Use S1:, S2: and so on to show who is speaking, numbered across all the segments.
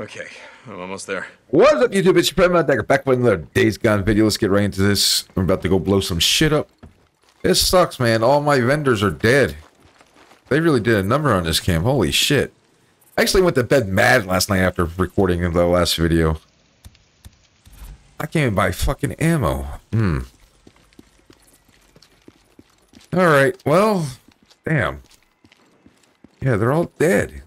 S1: Okay, I'm almost there.
S2: What's up, YouTube? It's your friend Matt back with another Days Gone video. Let's get right into this. I'm about to go blow some shit up. This sucks, man. All my vendors are dead. They really did a number on this camp. Holy shit. I actually went to bed mad last night after recording the last video. I can't even buy fucking ammo. Hmm. Alright, well, damn. Yeah, they're all dead.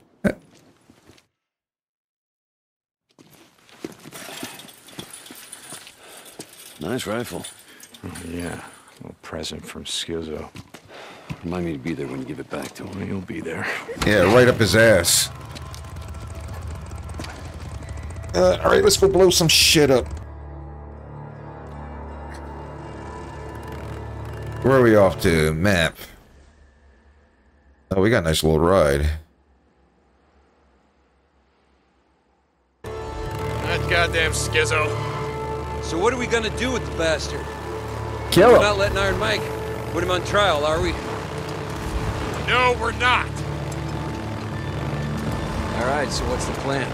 S3: Nice rifle.
S1: Oh, yeah, a little present from Skizzo.
S3: Remind me to be there when you give it back to him.
S1: Well, you'll be there.
S2: Yeah, right up his ass. Uh, alright, let's go blow some shit up. Where are we off to? Map. Oh, we got a nice little ride.
S1: That goddamn Skizzo.
S4: So what are we gonna do with the bastard?
S2: Kill him.
S4: We're
S2: him!
S4: not letting Iron Mike put him on trial, are we?
S1: No, we're not.
S4: All right, so what's the plan?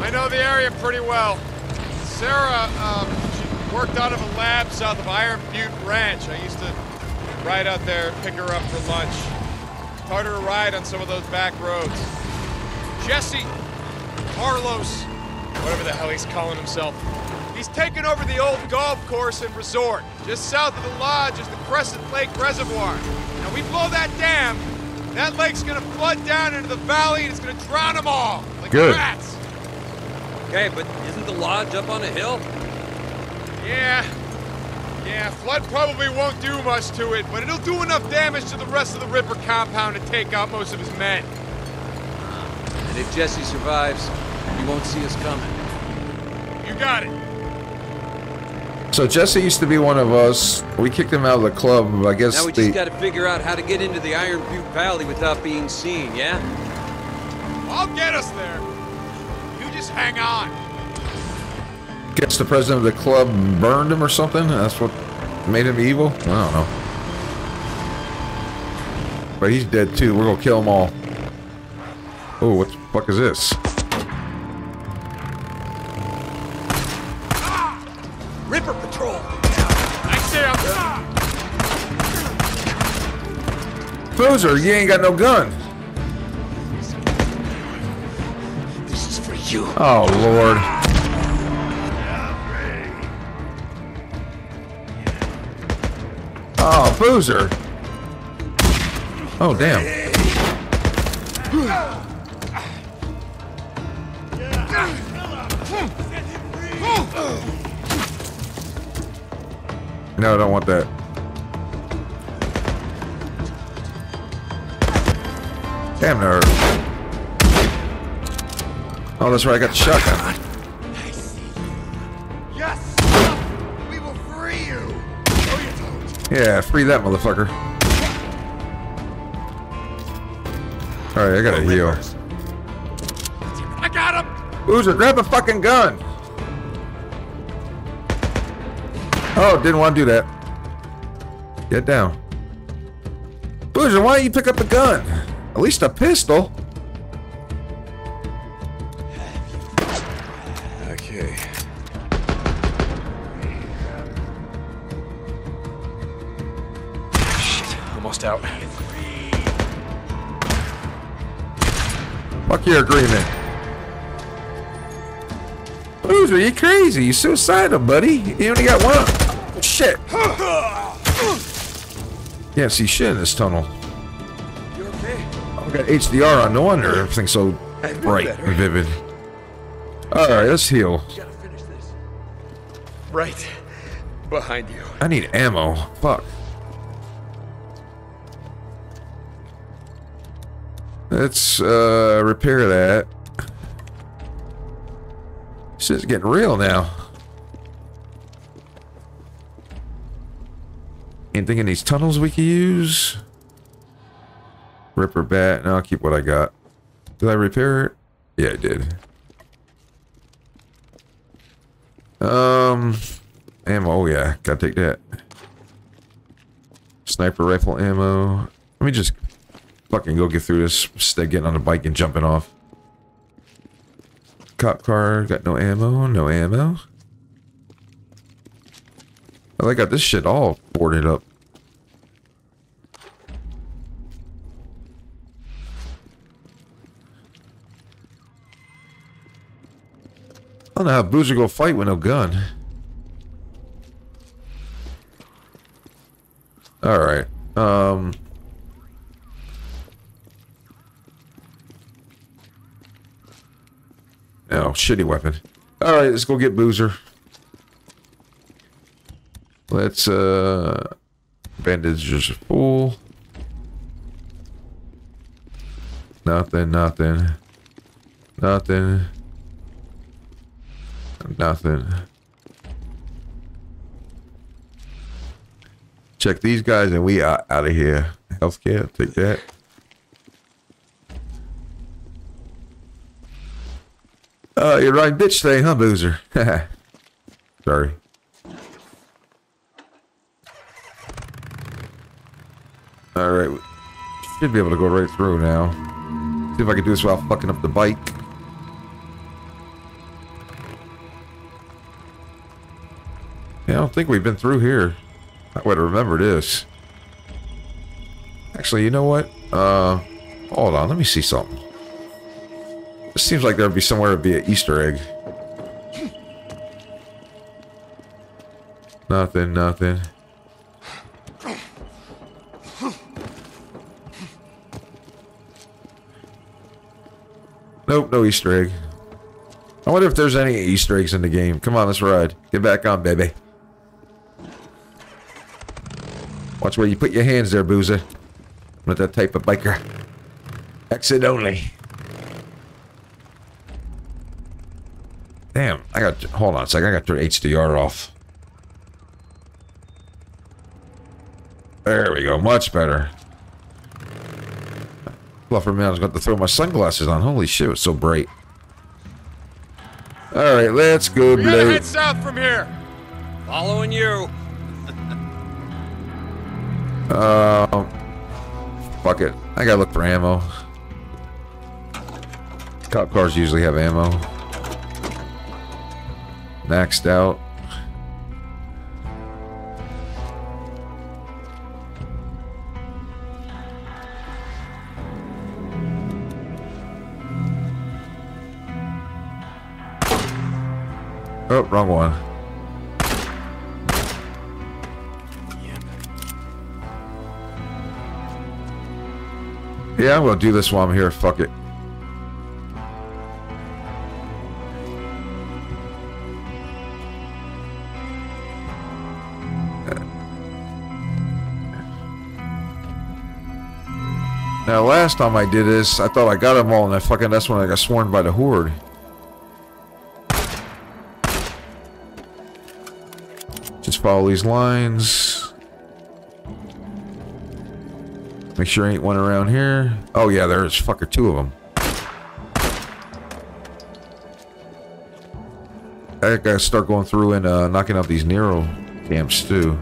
S5: I know the area pretty well. Sarah, um, she worked out of a lab south of Iron Butte Ranch. I used to ride out there, pick her up for lunch. Taught her to ride on some of those back roads. Jesse, Carlos, whatever the hell he's calling himself. He's taken over the old golf course and resort. Just south of the lodge is the Crescent Lake Reservoir. Now we blow that dam, that lake's gonna flood down into the valley and it's gonna drown them all. Like
S2: Good.
S5: rats.
S4: Okay, but isn't the lodge up on a hill?
S5: Yeah. Yeah, flood probably won't do much to it, but it'll do enough damage to the rest of the Ripper compound to take out most of his men.
S4: Uh, and if Jesse survives, he won't see us coming.
S5: You got it.
S2: So Jesse used to be one of us. We kicked him out of the club. I guess
S4: Now we
S2: the...
S4: just gotta figure out how to get into the Iron Butte Valley without being seen, yeah?
S5: I'll get us there. You just hang on.
S2: guess the president of the club burned him or something. That's what made him evil. I don't know. But he's dead too. We're gonna kill them all. Oh, what the fuck is this? Boozer, you ain't got no gun.
S4: This is for you.
S2: Oh lord. Oh, Boozer. Oh damn. No, I don't want that. Damn nerd. Oh, that's right. I got the shotgun.
S5: Yes! We will free you! No, you.
S2: Yeah, free that motherfucker. Alright, I gotta heal.
S5: I got him!
S2: Boozer, grab a fucking gun! Oh, didn't want to do that. Get down. Boozer, why don't you pick up the gun? At least a pistol.
S1: Okay. Shit, almost out.
S2: Fuck your agreement. Boozer, you crazy. You suicidal, buddy. You only got one. Shit. Can't see shit in this tunnel. I got HDR on. No wonder everything's so bright and vivid. Alright, let's heal.
S4: We gotta finish this.
S1: Right behind you.
S2: I need ammo. Fuck. Let's uh, repair that. This is getting real now. Anything in these tunnels we could use? Ripper bat. No, I'll keep what I got. Did I repair it? Yeah, I did. Um, ammo. Oh yeah, gotta take that. Sniper rifle ammo. Let me just fucking go get through this instead of getting on the bike and jumping off. Cop car, got no ammo, no ammo. I got this shit all boarded up. I don't know how Boozer go fight with no gun. Alright. Um... Oh, shitty weapon. Alright, let's go get Boozer. Let's, uh... Bandages are full. Nothing, nothing. Nothing. Nothing. Check these guys and we are out of here. Healthcare, take that. Oh, you're right, bitch today, huh, Boozer? Sorry. Alright. Should be able to go right through now. See if I can do this without fucking up the bike. Don't think we've been through here. I would remember this. Actually, you know what? Uh, hold on. Let me see something. It seems like there'd be somewhere to be an Easter egg. Nothing, nothing. Nope, no Easter egg. I wonder if there's any Easter eggs in the game. Come on, let's ride. Get back on, baby. Watch where you put your hands there, Boozer. I'm not that type of biker. Exit only. Damn, I got... Hold on a second. I got to turn HDR off. There we go. Much better. A minute, I was going to throw my sunglasses on. Holy shit, it was so bright. Alright, let's go,
S5: We gotta head south from here.
S4: Following you.
S2: Um, fuck it. I gotta look for ammo. Cop cars usually have ammo. Maxed out. Oh, wrong one. Yeah, I'm gonna do this while I'm here. Fuck it. Now, last time I did this, I thought I got them all, and I fucking that's when I got sworn by the horde. Just follow these lines. Make sure ain't one around here. Oh yeah, there's fucker two of them. I gotta start going through and uh, knocking out these NERO camps too.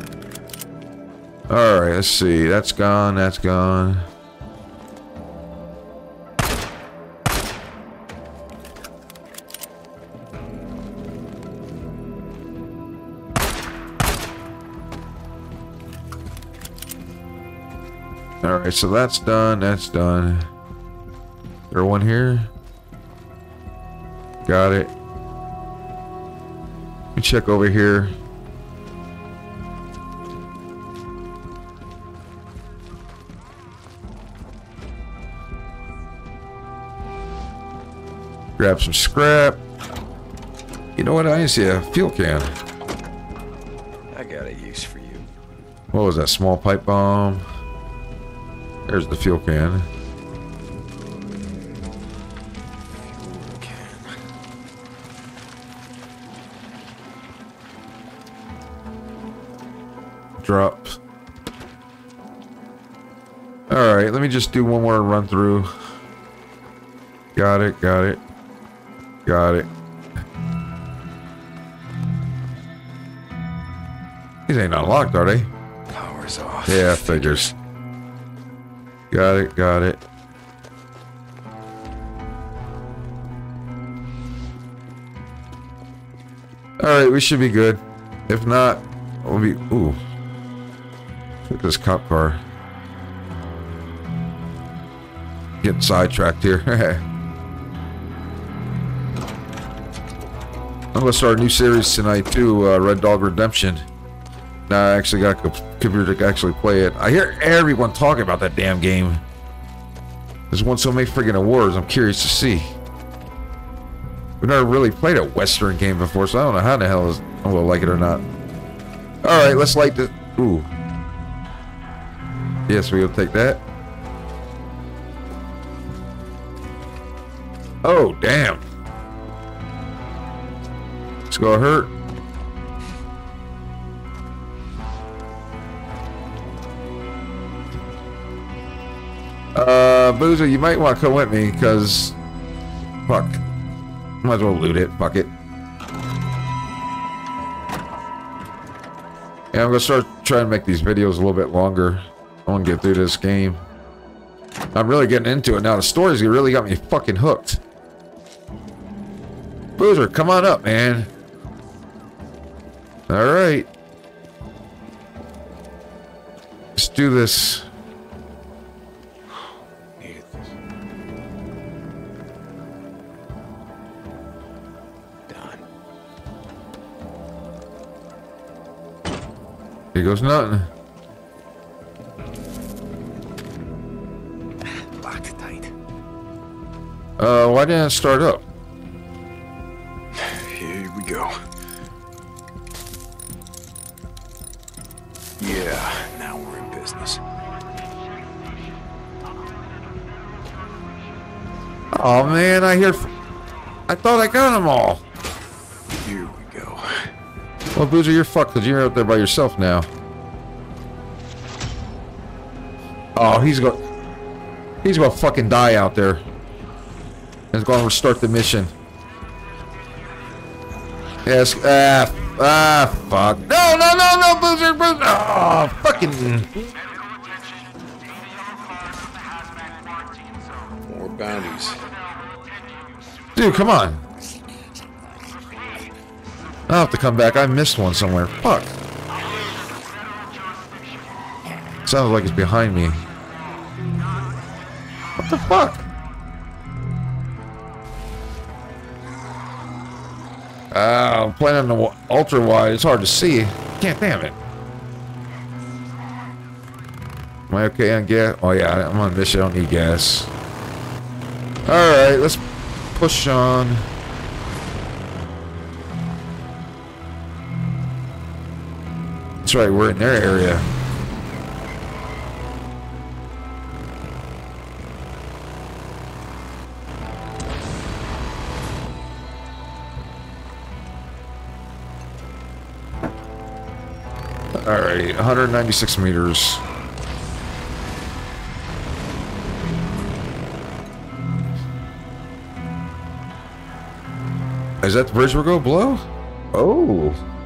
S2: Alright, let's see. That's gone, that's gone. Alright, so that's done, that's done. There one here? Got it. Let me check over here. Grab some scrap. You know what? I didn't see a fuel can.
S1: I got a use for you.
S2: What was that? Small pipe bomb. There's the fuel can. Drop. Alright, let me just do one more run through. Got it, got it. Got it. These ain't unlocked, are they?
S1: Power's off.
S2: Yeah, figures. Got it, got it. Alright, we should be good. If not, we'll be... Ooh. Look at this cop car. Getting sidetracked here. I'm gonna start a new series tonight too, uh, Red Dead Redemption. Now I actually got a computer to actually play it. I hear everyone talking about that damn game. There's won so many friggin' awards. I'm curious to see. We've never really played a Western game before, so I don't know how the hell is, I will like it or not. All right, let's light the. Ooh. Yes, we'll take that. Oh, damn. It's gonna hurt. Boozer, you might want to come with me, because... Fuck. Might as well loot it. Fuck it. Yeah, I'm gonna start trying to make these videos a little bit longer. I want to get through this game. I'm really getting into it now. The stories really got me fucking hooked. Boozer, come on up, man. Alright. Let's do this. Here goes nothing.
S1: Locked tight.
S2: Uh, why didn't it start up?
S1: Here we go. Yeah, now we're in business.
S2: Oh man, I hear. I thought I got them all. Well, Boozer, you're fucked because you're out there by yourself now. Oh, he's going. He's gonna fucking die out there. He's gonna restart the mission. Yes. Ah. Ah. Fuck. No. No. No. No. Boozer. Boozer. Oh, fucking.
S1: More bounties.
S2: Dude, come on. I'll have to come back. I missed one somewhere. Fuck. Sounds like it's behind me. What the fuck? Ah, I'm playing on the ultra wide. It's hard to see. Can't damn it. Am I okay on gas? Oh yeah, I'm on mission. I don't need gas. All right, let's push on. That's right, we're in their area. Alright, 196 meters. Is that the bridge we're going to blow? Oh.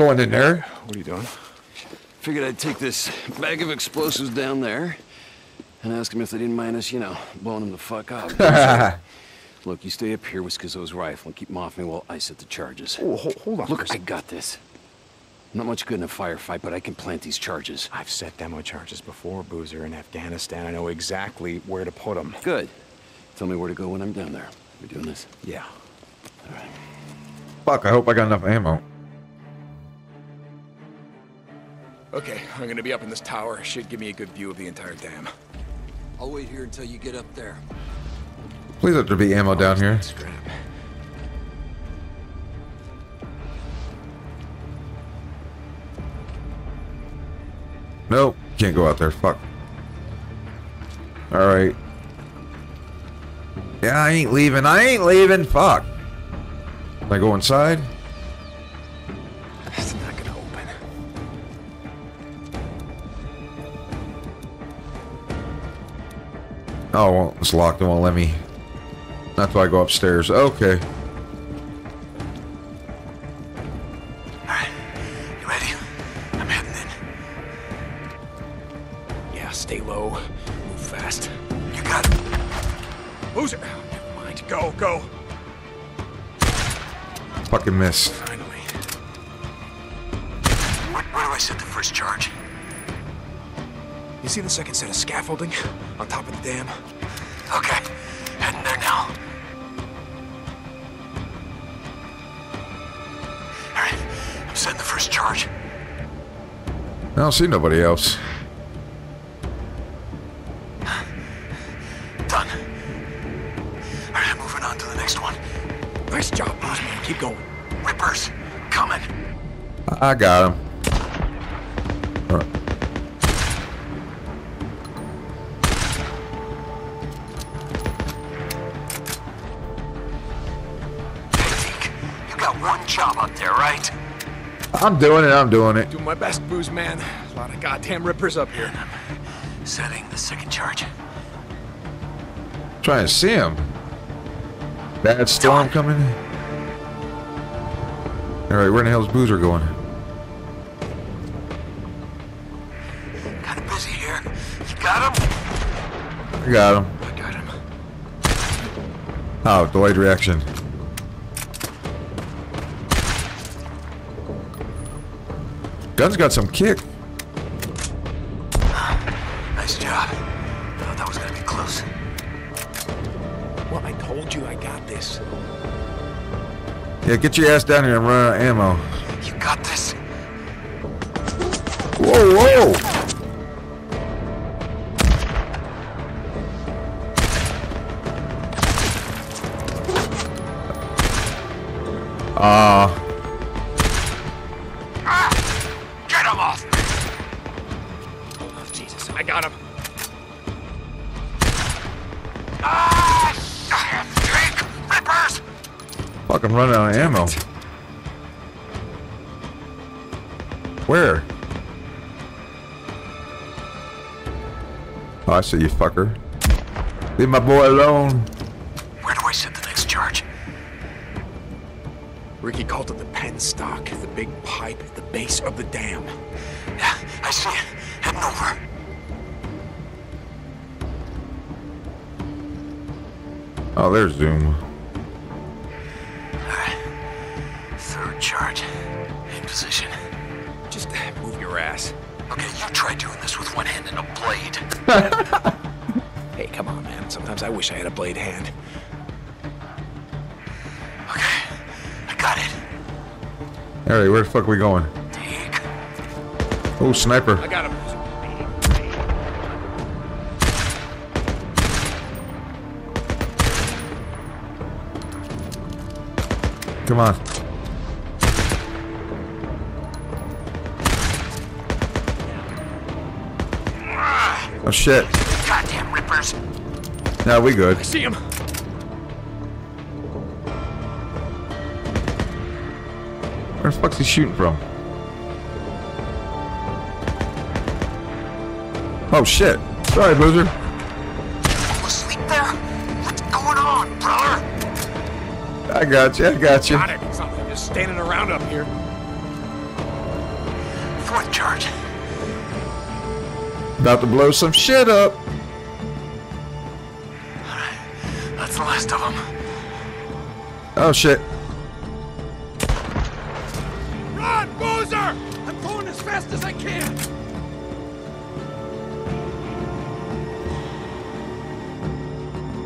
S2: Going in there?
S1: What are you doing?
S3: Figured I'd take this bag of explosives down there and ask them if they didn't mind us, you know, blowing them the fuck up. Look, you stay up here with Skizzo's rifle and keep him off me while I set the charges.
S1: Oh, hold, hold on.
S3: Look,
S1: I a
S3: I got this. I'm not much good in a firefight, but I can plant these charges.
S1: I've set demo charges before, Boozer, in Afghanistan. I know exactly where to put them.
S3: Good. Tell me where to go when I'm down there. We doing this?
S1: Yeah.
S3: All right.
S2: Fuck, I hope I got enough ammo.
S6: Okay, I'm gonna be up in this tower. Should give me a good view of the entire dam.
S3: I'll wait here until you get up there.
S2: Please let there be ammo down here.
S1: Strap.
S2: Nope, can't go out there. Fuck. Alright. Yeah, I ain't leaving. I ain't leaving. Fuck. Can I go inside? Oh, well, it's locked. It won't let me. That's why I go upstairs. Okay. Don't see nobody else.
S3: Done. All right, moving on to the next one.
S1: Nice job, man. Keep going.
S3: Rippers, coming.
S2: I got him. Alright.
S3: Deke, you got one job up there, right?
S2: I'm doing it. I'm doing it.
S1: Doing my best, Booze, man. A lot of goddamn rippers up here.
S3: Setting the second charge.
S2: Trying to see him. Bad storm coming. All right, where in the hell's Boozer going?
S3: Kinda busy here. You got him?
S2: I got him.
S1: I got him.
S2: Oh, delayed reaction. Gun's got some kick.
S3: Nice job. Thought that was gonna be close.
S1: Well, I told you I got this.
S2: Yeah, get your ass down here and run out of ammo. Fucking running out of ammo. Where? Oh, I see you, fucker. Leave my boy alone.
S3: Where do I set the next charge?
S1: Rikki called it the penstock, the big pipe at the base of the dam.
S3: Yeah, I see it. Heading over.
S2: Oh, there's Zoom.
S3: Try doing this with one hand and a blade.
S1: Hey, come on, man. Sometimes I wish I had a blade hand.
S3: Okay, I got it.
S2: All right, where the fuck are we going?
S3: Take.
S2: Oh, sniper.
S1: I got him.
S2: Come on. Oh shit.
S3: Goddamn rippers.
S2: Now we good.
S1: I see him.
S2: Where the fuck's he shooting from? Oh shit. Sorry, Boozer.
S3: You asleep there? What's going on, brother?
S2: I got you. I got you.
S1: Got it. Something just standing around up here.
S3: Fourth charge.
S2: About to blow some shit up.
S3: Alright, That's the last of them.
S2: Oh shit.
S7: Run, Boozer! I'm going as fast as I can.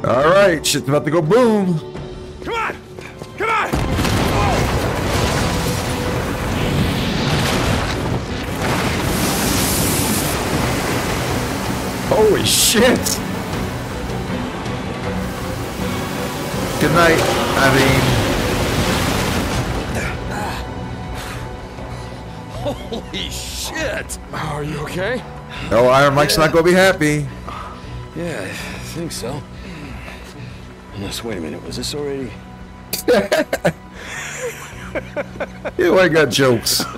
S2: All right, shit's about to go boom.
S7: Come on! Come on!
S2: Holy shit. Good night. I mean.
S7: Holy shit! Are you okay?
S2: mean, oh, Iron Mike's not gonna be happy.
S3: Yeah, I think so. Unless, wait a minute, was this already?
S2: You ain't got jokes.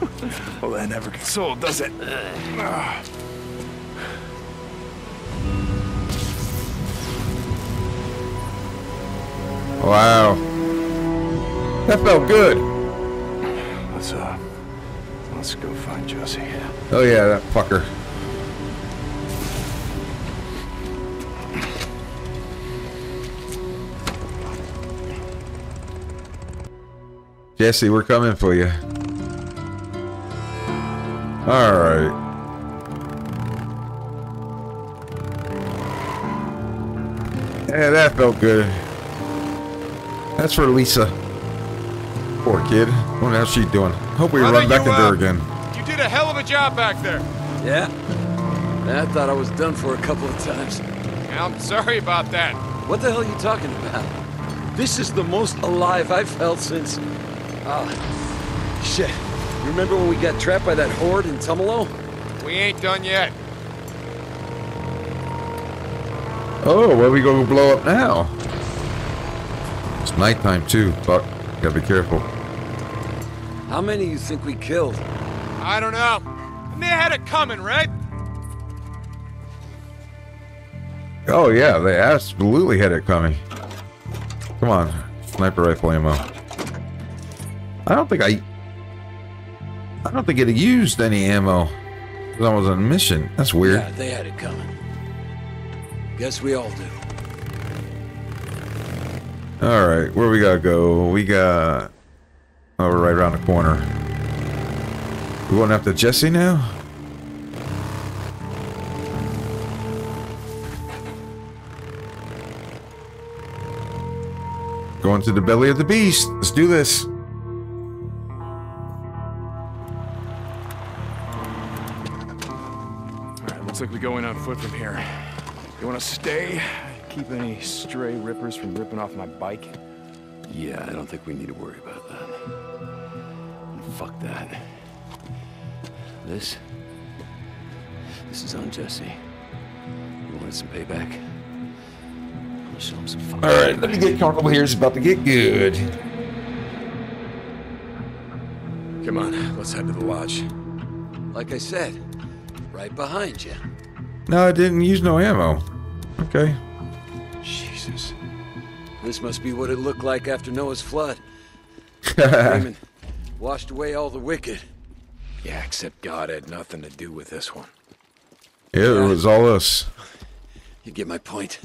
S7: Well, that never gets old, does it?
S2: Wow. That felt good.
S7: Let's, uh, let's go find Jesse.
S2: Oh yeah, that fucker. Jesse, we're coming for you. Alright. Yeah, that felt good. That's for Lisa. Poor kid. Wonder how she's doing. Hope we
S5: Brother,
S2: run back
S5: you,
S2: into her
S5: uh,
S2: again.
S5: You did a hell of a job back there.
S3: Yeah? I thought I was done for a couple of times.
S5: I'm sorry about that.
S3: What the hell are you talking about? This is the most alive I've felt since... Ah... shit. You remember when we got trapped by that horde in Tumalo?
S5: We ain't done yet.
S2: Oh, where we gonna blow up now? It's nighttime too. Fuck. Gotta be careful.
S3: How many you think we killed?
S5: I don't know. And they had it coming, right?
S2: Oh yeah, they absolutely had it coming. Come on, sniper rifle ammo. I don't think I. I don't think it used any ammo. 'cause I was on a mission. That's weird.
S3: Yeah, they had it coming. Guess we all do.
S2: All right, where we gotta go? We got. Oh, we're right around the corner. We going after Jesse now? Going to the belly of the beast. Let's do this.
S1: Alright, looks like we go in on foot from here. You wanna stay? Keep any stray rippers from ripping off my bike?
S3: Yeah, I don't think we need to worry about that. And fuck that. This... This is on Jesse. You wanted some payback? I'll show him some fucking...
S2: All right, let me get comfortable here. It's about to get good.
S6: Come on, let's head to the lodge.
S3: Like I said, right behind you.
S2: No, I didn't use no ammo. Okay.
S3: Jesus. This must be what it looked like after Noah's flood. Raymond washed away all the wicked.
S6: Yeah, except God had nothing to do with this one.
S2: Yeah, it was all us.
S3: You get my point.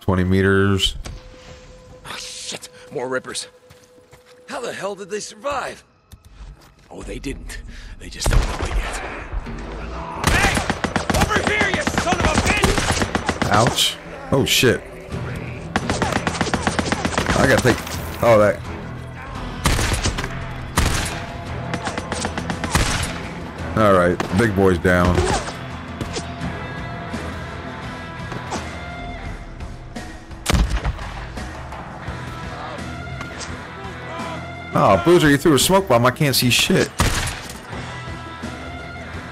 S2: Twenty meters.
S6: Oh, shit! More rippers.
S3: How the hell did they survive?
S6: Oh, they didn't. They just don't know it yet.
S5: Hey! Over here, you son of a bitch!
S2: Ouch. Oh shit. I gotta take. all that. All right, big boy's down. Oh, Boozer, you threw a smoke bomb. I can't see shit.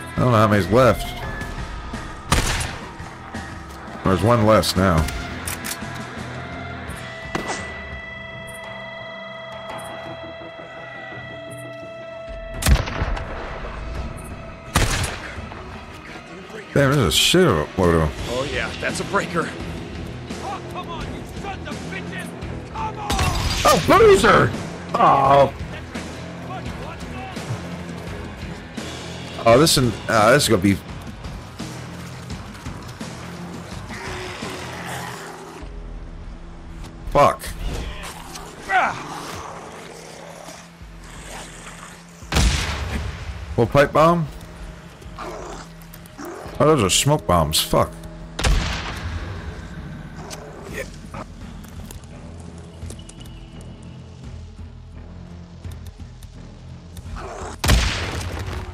S2: I don't know how many's left. There's one less now. Damn, there's a shit of a load of 'em.
S6: Oh, yeah, that's a breaker.
S5: Oh, come on, you sons of bitches! Come on!
S2: Oh, Boozer! Oh, oh, this is uh, this is gonna be. Pipe bomb. Oh, those are smoke bombs. Fuck.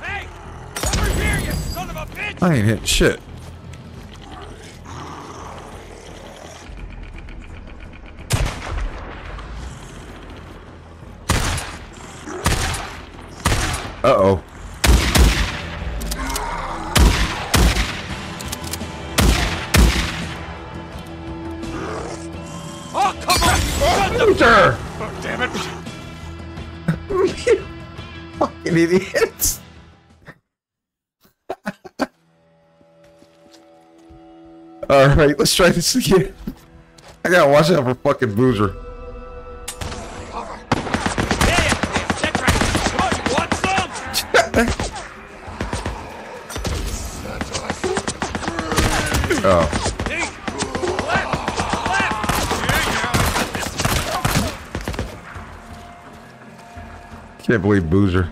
S5: Hey! Here, you son of a bitch!
S2: I ain't hit shit. Alright, let's try this again. I gotta watch out for fucking Boozer. oh. Can't believe Boozer.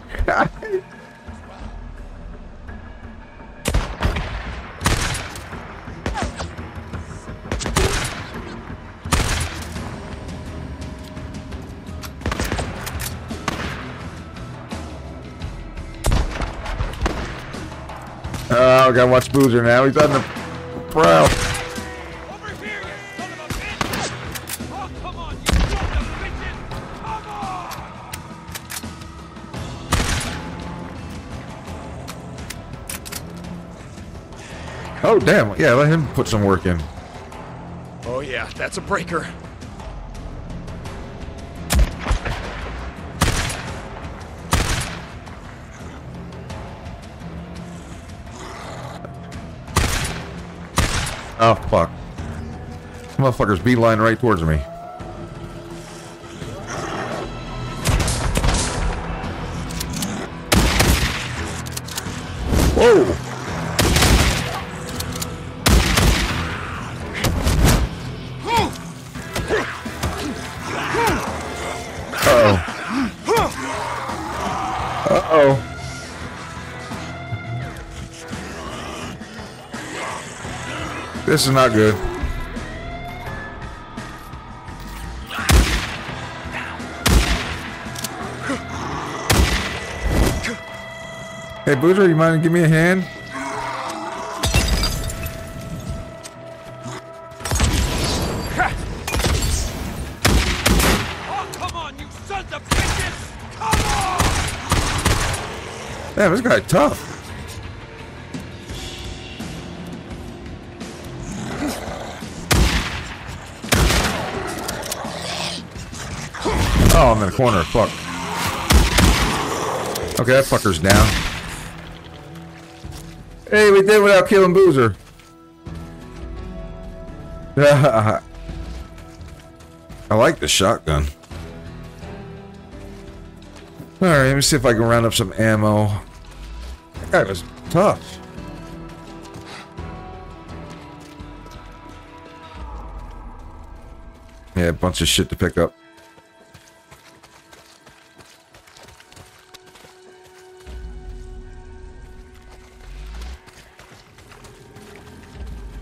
S2: Gotta watch Boozer now. He's on the prowl.
S5: Over here, you son of a bitch! Oh, come on, you son of bitches! Come on!
S2: Oh, damn. Yeah, let him put some work in.
S6: Oh yeah, that's a breaker.
S2: Oh, fuck. Motherfucker's beeline right towards me. This is not good. Hey, Boozer, you mind give me a hand? Damn, this guy tough. Oh, I'm in the corner. Fuck. Okay, that fucker's down. Hey, we did without killing Boozer. I like the shotgun. Alright, let me see if I can round up some ammo. That guy was tough. Yeah, a bunch of shit to pick up.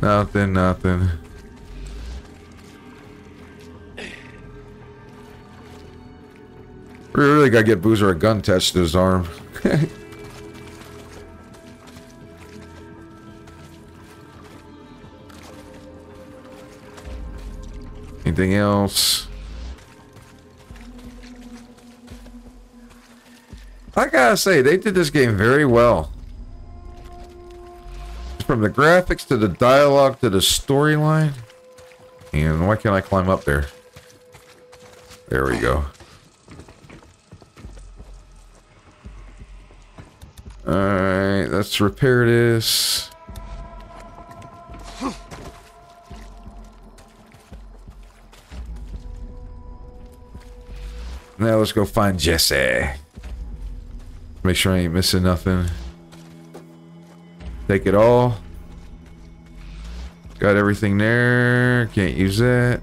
S2: Nothing, nothing. We really gotta get Boozer a gun attached to his arm. Anything else? I gotta say, they did this game very well. From the graphics to the dialogue to the storyline. And why can't I climb up there? There we go. Alright, let's repair this. Now let's go find Jesse. Make sure I ain't missing nothing. Take it all. Got everything there. Can't use that.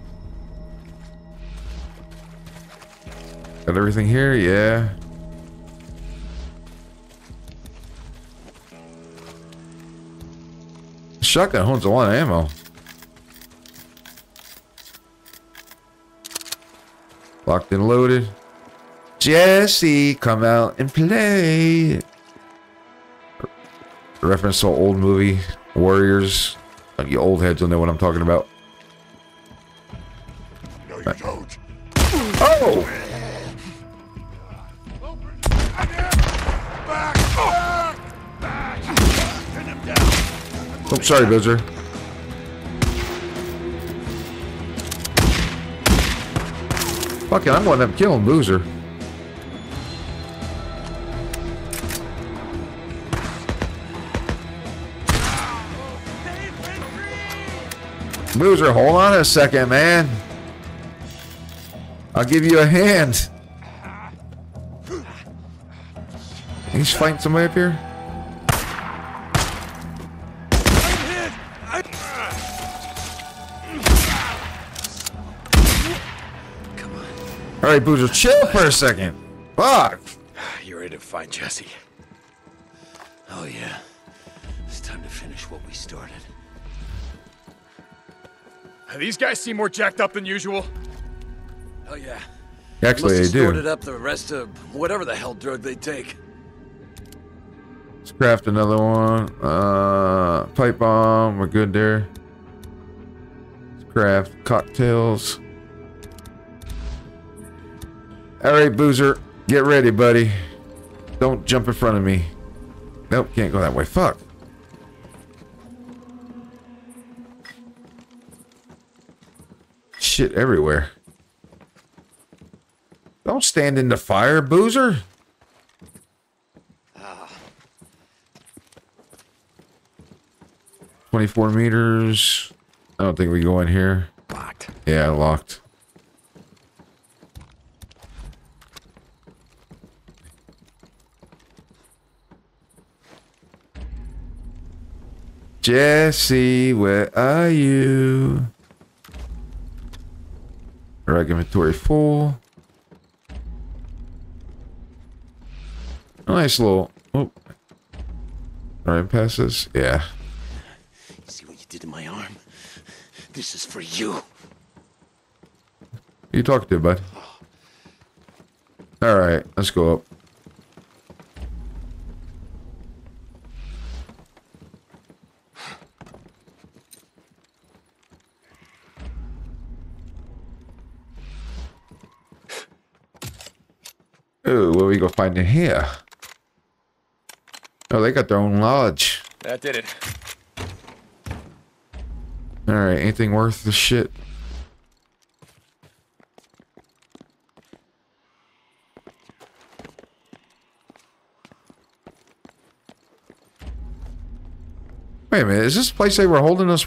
S2: Got everything here? Yeah. Shotgun holds a lot of ammo. Locked and loaded. Jesse, come out and play. Reference to an old movie, Warriors. Uh, You old heads will know what I'm talking about.
S8: No, you don't.
S2: Oh! Oh, sorry, Boozer. Fuck it, I'm going to up killing Boozer. Boozer, hold on a second, man. I'll give you a hand. He's fighting somebody up here? Alright, Boozer, chill for a second. Fuck.
S6: You ready to find Jesse.
S3: Oh, yeah. It's time to finish what we started.
S6: These guys seem more jacked up than usual.
S3: Oh, yeah.
S2: Actually,
S3: Must
S2: they
S3: have
S2: do.
S3: stored up the rest of whatever the hell drug they take.
S2: Let's craft another one. Uh, pipe bomb. We're good there. Let's craft cocktails. All right, Boozer. Get ready, buddy. Don't jump in front of me. Nope, can't go that way. Fuck. Shit everywhere. Don't stand in the fire, Boozer. Twenty-four meters. I don't think we go in here.
S6: Locked.
S2: Yeah, locked. Jesse, where are you? Drag inventory full. Nice little. Oh. Right passes. Yeah.
S3: You see what you did to my arm? This is for you.
S2: You talk to, bud? All right, let's go up. Ooh, what we go find it here? Oh, they got their own lodge.
S6: That did it.
S2: All right, anything worth the shit? Wait a minute, is this the place they were holding us,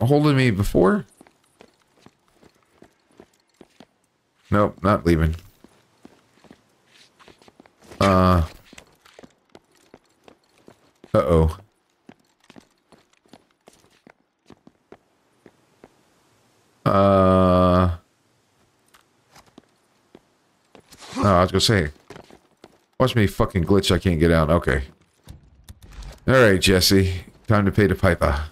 S2: holding me before? Nope, not leaving. Uh. Oh. Uh. Oh, I was gonna say. Watch me fucking glitch. I can't get out. Okay. All right, Jesse. Time to pay the piper.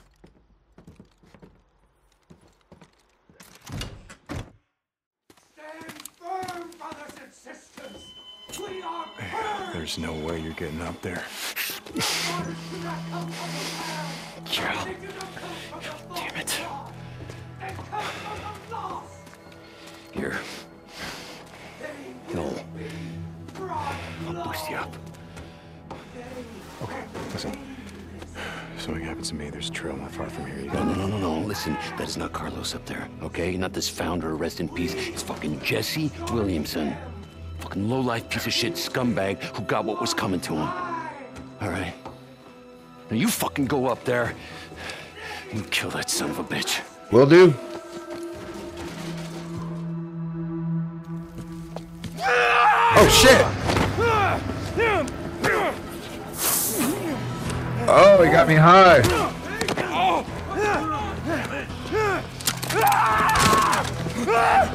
S1: There's no way you're getting up there.
S3: Carol. Damn it. Here. No. I'll boost you up.
S1: Okay, listen. Something happens to me, there's a trail not far from here. You
S3: No, no, no, no, no. Listen, that is not Carlos up there, okay? Not this founder, rest in peace. It's fucking Jesse Williamson. Fucking low-life piece of shit scumbag who got what was coming to him. All right? Now you fucking go up there and kill that son of a bitch.
S2: Will do. Oh shit! Oh, he got me high.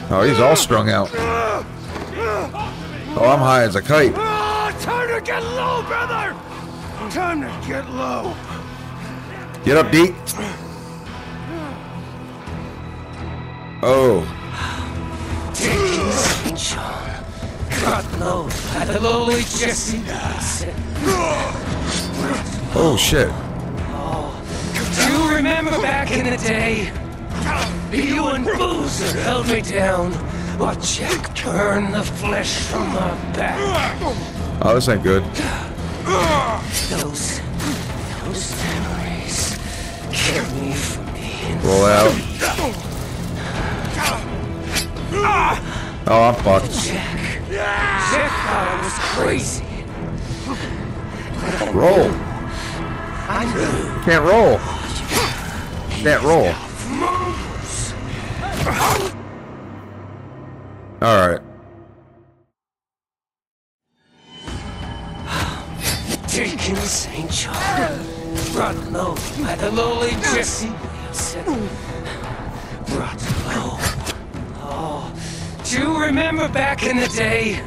S2: Oh, he's all strung out. Oh, I'm high as a kite.
S5: Ah, time to get low, brother! Time to get low.
S2: Get up, Deke. Oh,
S8: God knows, at the lowly Jesse.
S2: oh shit.
S8: Do you remember back in the day? You and Boozer held me down, Jack turned the flesh from my back.
S2: Oh, this ain't good.
S8: Those, those memories kept me from the inside.
S2: Roll out. Oh, I'm fucked.
S8: Jack, Jack thought I was crazy.
S2: Roll.
S8: I knew
S2: Can't roll. Can't roll. All right.
S8: Deacon St. John, brought low by the lowly Jesse. Brought low. Oh, do you remember back in the day?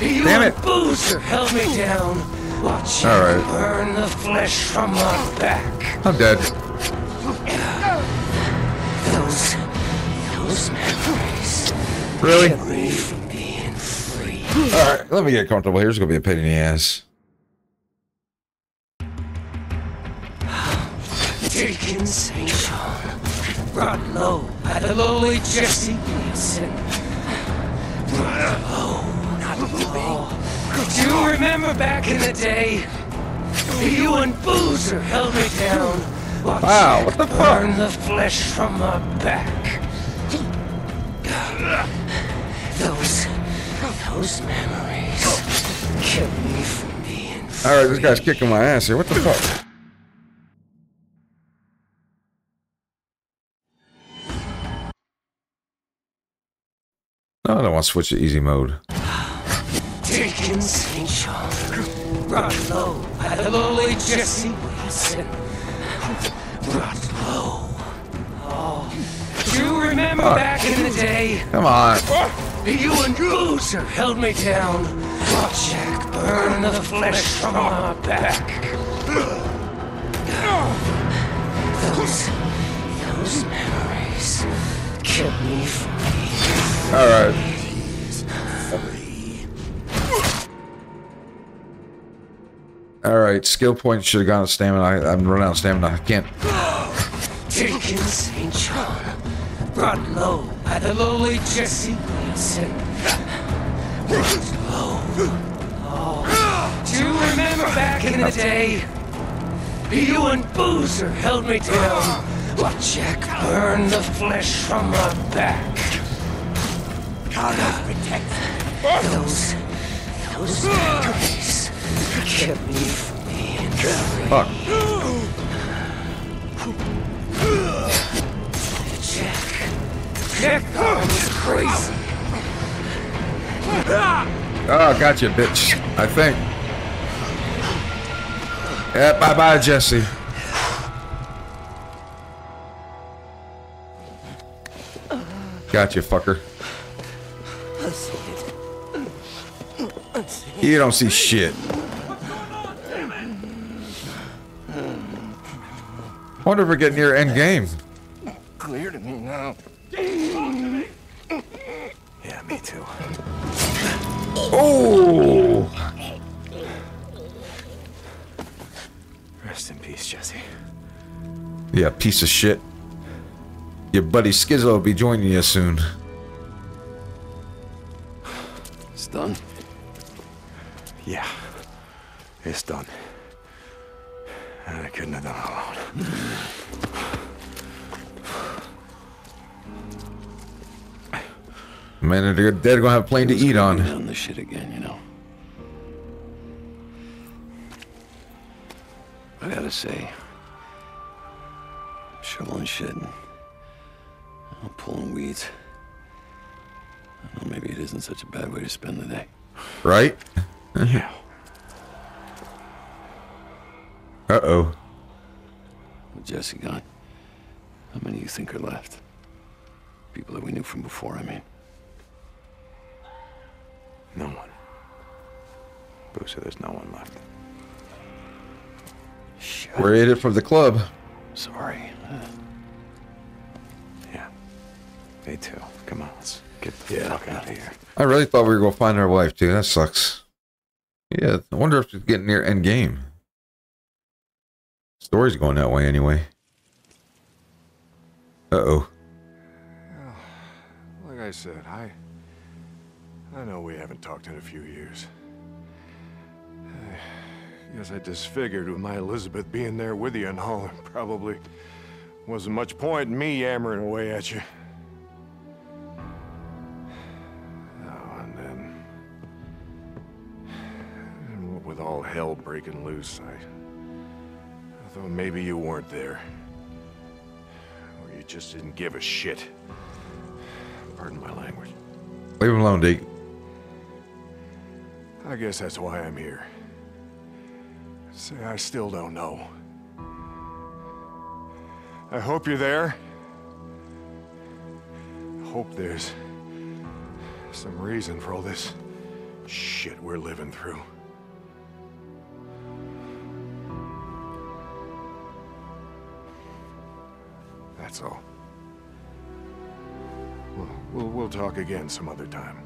S8: You
S2: Damn it.
S8: Boozer held me down. Watch
S2: All right.
S8: burn the flesh from my back.
S2: I'm dead.
S8: Those, those memories
S2: Really?
S8: kept me from being free.
S2: All right, let me get comfortable. Here's gonna be a pain in the ass.
S8: Deacon St. John, brought low by the lowly Jesse Wilson. Brought low, not low. Do you remember back in the day? You and Boozer held me down.
S2: Wow, what the
S8: burn
S2: fuck?
S8: the flesh from my back. Those memories kept me from being free.
S2: All right, this guy's kicking my ass here. What the fuck? No, I don't want to switch to easy mode.
S8: Deacon St. John, brought low by the lowly Jesse Wilson. Brought low. Oh, do you remember ah. back in the day?
S2: Come on. Oh.
S8: You and Boozer held me down. Watch Jack burn the flesh from our back. Those, those memories kept me from
S2: All right. All right, skill points should have gone to stamina. I, I'm running out of stamina. I can't.
S8: Deacon St. John, brought low by the lowly Jesse Wilson. Brought low. Oh, do you remember back in the day? You and Boozer held me down. while Jack burn the flesh from my back. God protect those, those memories kept me from being free.
S2: Fuck. Oh, gotcha, bitch. I think. Yeah, bye bye, Jesse. Gotcha, fucker. You don't see shit. Wonder if we're getting near end game.
S6: Clear to me now.
S2: Oh!
S6: Rest in peace, Jesse.
S2: Yeah, piece of shit. Your buddy Skizzo will be joining you soon.
S3: It's done.
S6: Yeah. It's done. And I couldn't have done it alone.
S2: Man, they're dead gonna have a plane to eat on.
S3: Down this shit again, you know. I gotta say, shoveling shit and pulling weeds. Maybe it isn't such a bad way to spend the day.
S2: Right?
S6: Yeah.
S2: Uh oh.
S3: With Jesse gone, how many you think are left? People that we knew from before, I mean.
S6: No one. Boozer, there's no one left.
S3: Shit.
S2: We're in it for the club.
S3: Sorry.
S6: Yeah. Me too. Come on, let's get the
S3: Yeah.
S6: fuck out of here.
S2: I really thought we were gonna find our wife too. That sucks. Yeah, I wonder if it's getting near end game. Story's going that way anyway. Uh oh.
S5: Like I said, I... I know we haven't talked in a few years. I guess I just figured with my Elizabeth being there with you and all, probably wasn't much point in me yammering away at you. Oh, and then... with all hell breaking loose, I... I thought maybe you weren't there. Or you just didn't give a shit. Pardon my language.
S2: Leave him alone, Deke.
S5: I guess that's why I'm here. Say, I still don't know. I hope you're there. I hope there's some reason for all this
S1: shit we're living through. That's all. We'll, we'll, we'll talk again some other time.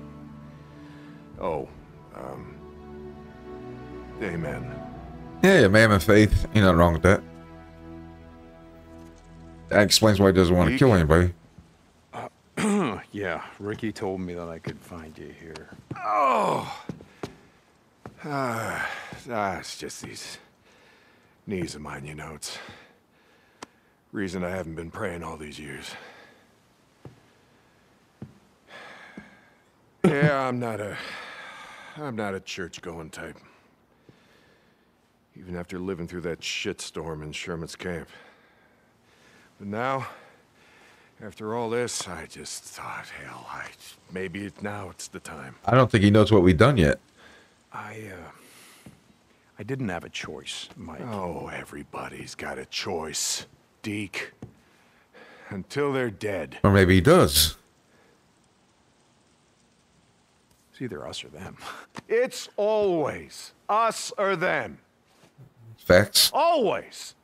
S1: Oh, um... Amen.
S2: Yeah, yeah, man of faith. Ain't nothing wrong with that. That explains why he doesn't want to kill anybody.
S1: yeah, Rikki told me that I could find you here. Oh! Ah, ah, it's just these knees of mine, you know. It's reason I haven't been praying all these years. yeah, I'm not a... I'm not a church-going type. Even after living through that shitstorm in Sherman's camp. But now, after all this, I just thought, hell, I, maybe it, now it's the time.
S2: I don't think he knows what we've done yet.
S1: I, uh, I didn't have a choice, Mike. Oh, everybody's got a choice, Deke. Until they're dead.
S2: Or maybe he does.
S1: It's either us or them. It's always us or them.
S2: Facts.
S1: Always.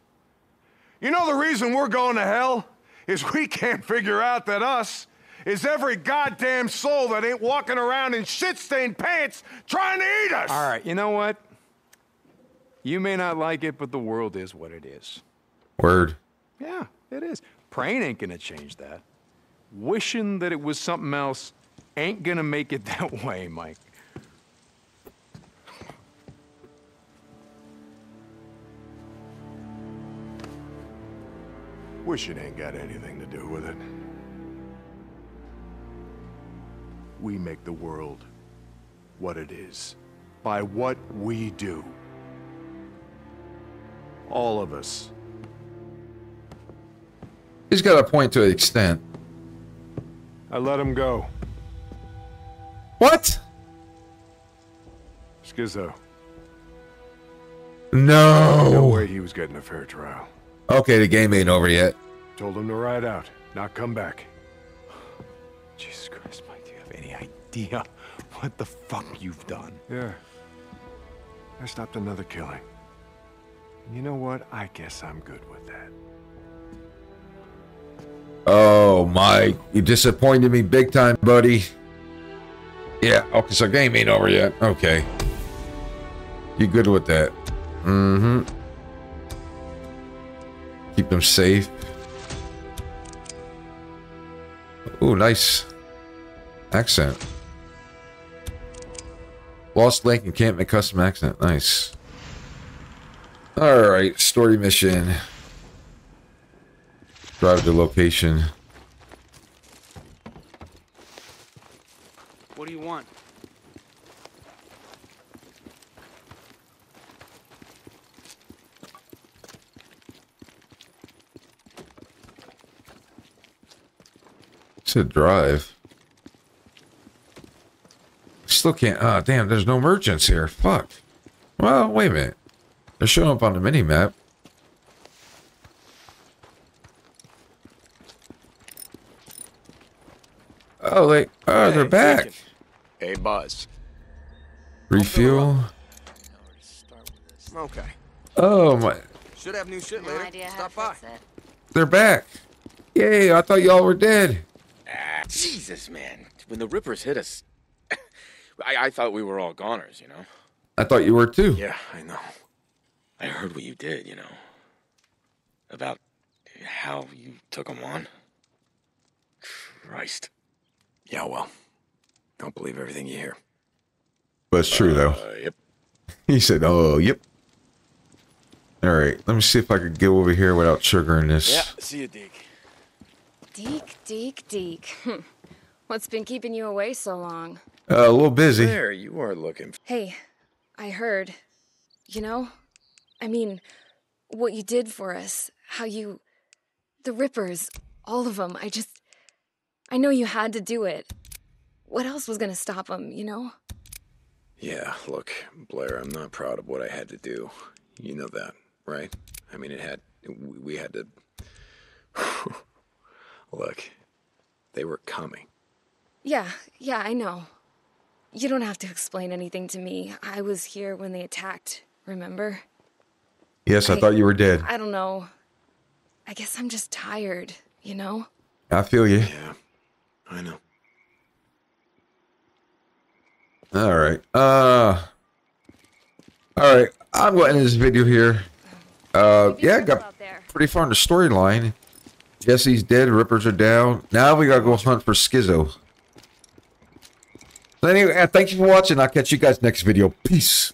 S1: You know the reason we're going to hell? Is we can't figure out that us is every goddamn soul that ain't walking around in shit-stained pants trying to eat us! All right, you know what? You may not like it, but the world is what it is.
S2: Word.
S1: Yeah, it is. Praying ain't gonna change that. Wishing that it was something else ain't gonna make it that way, Mike. Wish it ain't got anything to do with it. We make the world what it is by what we do. All of us.
S2: He's got a point to an extent.
S1: I let him go.
S2: What?
S1: Skizzo. No
S2: No.
S1: way he was getting a fair trial.
S2: Okay, the game ain't over yet.
S1: Told him to ride out, not come back. Jesus Christ, Mike, do you have any idea what the fuck you've done? Yeah. I stopped another killing. You know what? I guess I'm good with that.
S2: Oh, Mike, you disappointed me big time, buddy. Yeah, okay, so game ain't over yet. Okay. You good with that? Mm-hmm. Keep them safe. Ooh, nice accent. Lost can't make custom accent. Nice. Alright, story mission. Drive to location. Said drive. Still can't. Ah, damn, there's no merchants here. Fuck. Well, wait a minute. They're showing up on the mini map. Oh, they. Oh, they're back.
S6: Hey, Buzz.
S2: Refuel.
S6: Okay.
S2: Oh my.
S9: Should have new shit
S10: No
S9: later.
S10: idea
S9: Stop by.
S2: They're back. Yay! I thought y'all were dead.
S11: Jesus, man. When the Rippers hit us, I, I thought we were all goners, you know?
S2: I thought you were too.
S11: Yeah, I know. I heard what you did, you know? About how you took them on. Christ.
S6: Yeah, well, don't believe everything you hear.
S2: But it's true though.
S11: Uh, yep.
S2: He said, "Oh, yep." All right. Let me see if I can go over here without sugaring this.
S11: Yeah, see you, Deke.
S10: Deke, Deke, Deke. What's been keeping you away so long?
S2: Uh, a little busy.
S11: There, you are looking.
S10: Hey, I heard. You know? I mean, what you did for us. How you. The Rippers. All of them. I just. I know you had to do it. What else was gonna stop them, you know?
S3: Yeah, look, Blair, I'm not proud of what I had to do. You know that, right? I mean, it had. We we had to. look, they were coming.
S10: Yeah, yeah, I know. You don't have to explain anything to me. I was here when they attacked, remember?
S2: Yes, I, thought you were dead.
S10: I don't know. I guess I'm just tired, you know?
S2: I feel you.
S3: Yeah, I know.
S2: All right. Uh. All right. I'm going to end this video here. Uh, yeah, got pretty far in the storyline. Jesse's dead. Rippers are down. Now we gotta go hunt for Skizzo. So anyway, thank you for watching. I'll catch you guys next video. Peace.